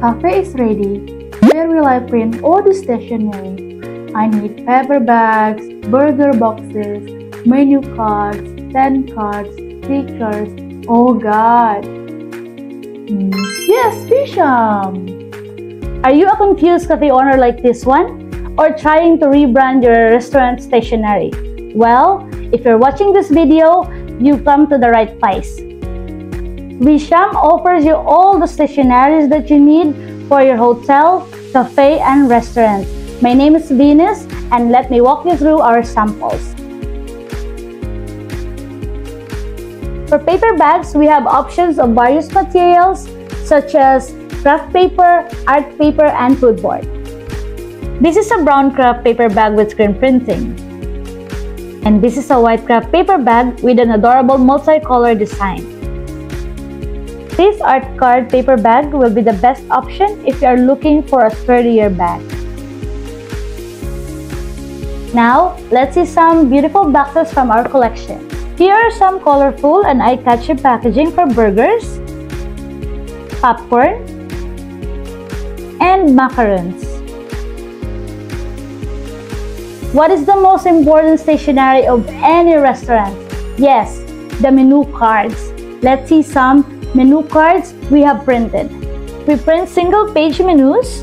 Cafe is ready. Where will I print all the stationery? I need paper bags, burger boxes, menu cards, stand cards, stickers. Oh god! Hmm, Yes, Veesham! Are you a confused cafe owner like this one? Or trying to rebrand your restaurant stationery? Well, if you're watching this video, you've come to the right place. Veesham offers you all the stationaries that you need for your hotel, cafe, and restaurant. My name is Venus, and let me walk you through our samples. For paper bags, we have options of various materials such as craft paper, art paper, and food board. This is a brown craft paper bag with screen printing. And this is a white craft paper bag with an adorable multicolor design. This art card paper bag will be the best option if you are looking for a sturdier bag. Now, let's see some beautiful boxes from our collection. Here are some colorful and eye-catching packaging for burgers, popcorn, and macarons. What is the most important stationery of any restaurant? Yes, the menu cards. Let's see some menu cards we have printed. We print single page menus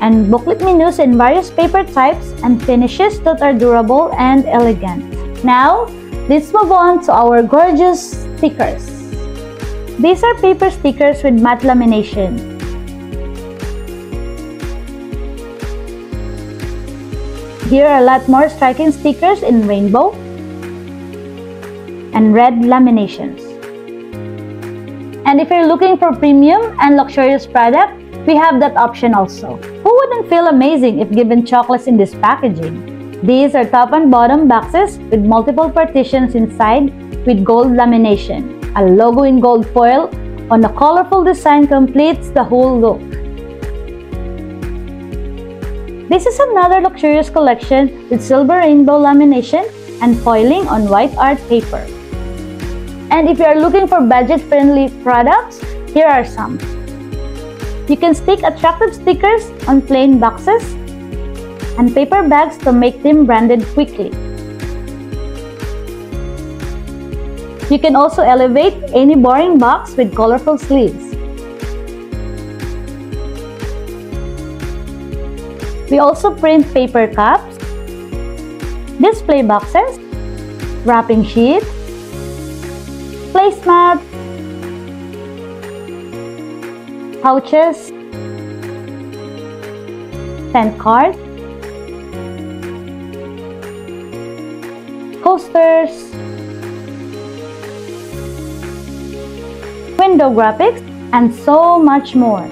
and booklet menus in various paper types and finishes that are durable and elegant. Now, let's move on to our gorgeous stickers. These are paper stickers with matte lamination. Here are a lot more striking stickers in rainbow and red laminations. And if you're looking for premium and luxurious product, we have that option also. Who wouldn't feel amazing if given chocolates in this packaging? These are top and bottom boxes with multiple partitions inside with gold lamination. A logo in gold foil on a colorful design completes the whole look. This is another luxurious collection with silver rainbow lamination and foiling on white art paper. And if you are looking for budget-friendly products, here are some. You can stick attractive stickers on plain boxes and paper bags to make them branded quickly. You can also elevate any boring box with colorful sleeves. We also print paper cups, display boxes, wrapping sheets, placemat, pouches, pen cards, coasters, window graphics, and so much more.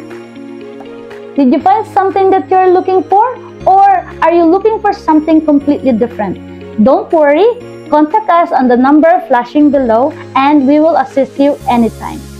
Did you find something that you're looking for? Or are you looking for something completely different? Don't worry, contact us on the number flashing below and we will assist you anytime.